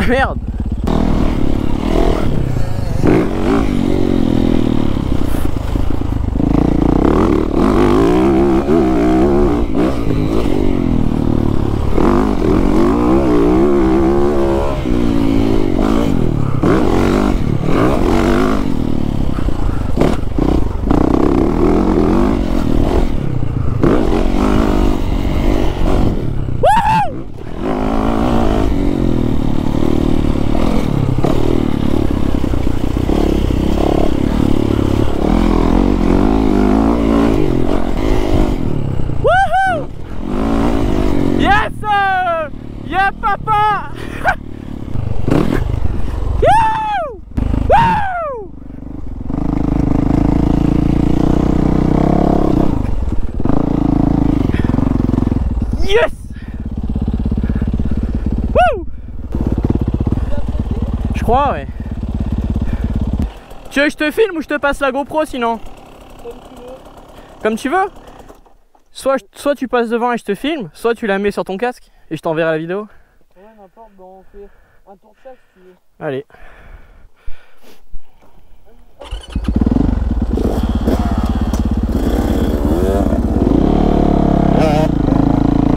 Ah merde crois ouais. Tu veux que je te filme ou je te passe la GoPro sinon? Comme tu veux Soit, soit tu passes devant et je te filme, soit tu la mets sur ton casque et je t'enverrai la vidéo. Ouais, n'importe, bon, on fait un tour de si tu veux. Allez.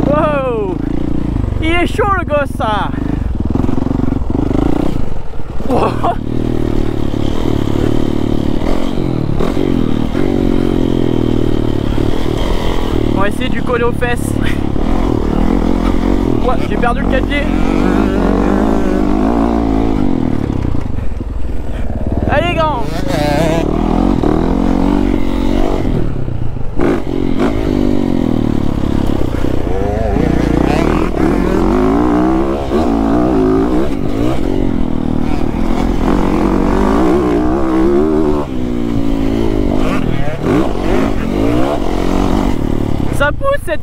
Wow Il est chaud le gosse ça. On va essayer lui coller aux fesses. Ouais, j'ai perdu le 4 pieds. Allez, grand Ça pousse cette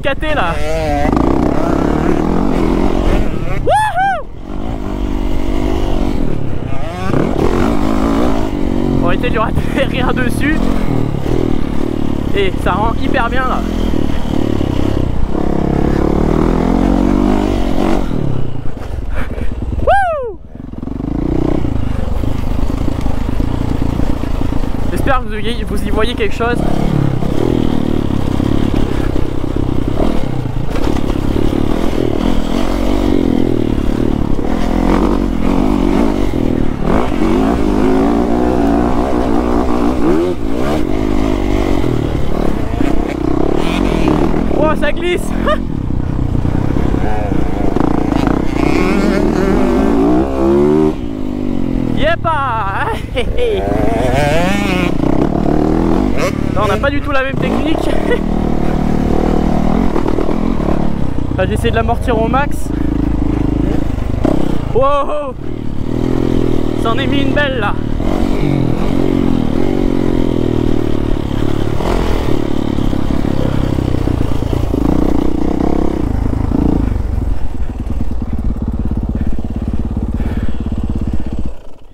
On va essayer de atterrir dessus. Et ça rend hyper bien là. J'espère que vous y voyez quelque chose Ça glisse Yepa Non, on n'a pas du tout la même technique. Là, J'essaie de l'amortir au max. Wow C'en est mis une belle là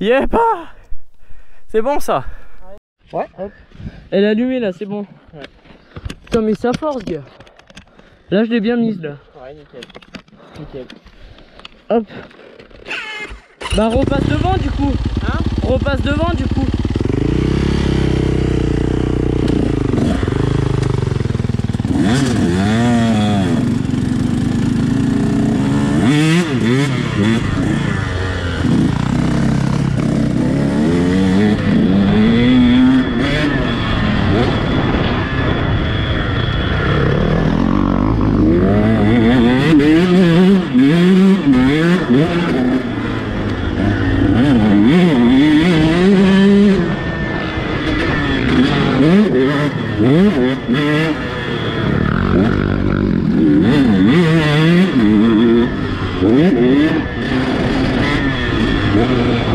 Yepa C'est bon ça Ouais, hop. Elle est allumée là, c'est bon. Putain mais ça force gars. Là je l'ai bien mise là. Ouais, nickel. Nickel. Hop. Bah repasse devant du coup. Hein? Repasse devant du coup.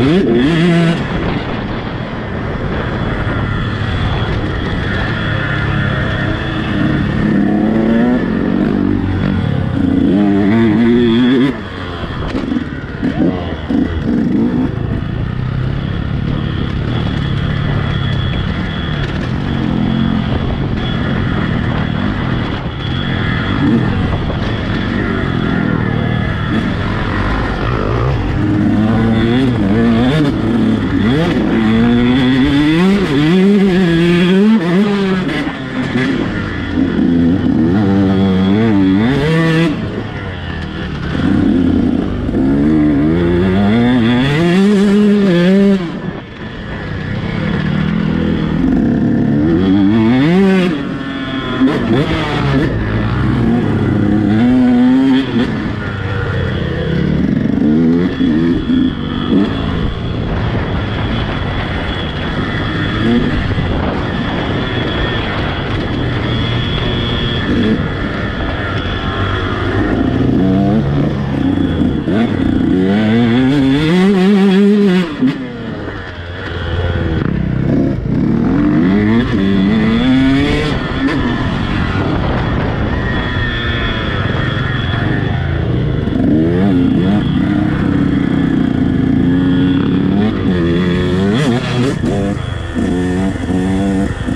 Mm-hmm. Mm-hmm.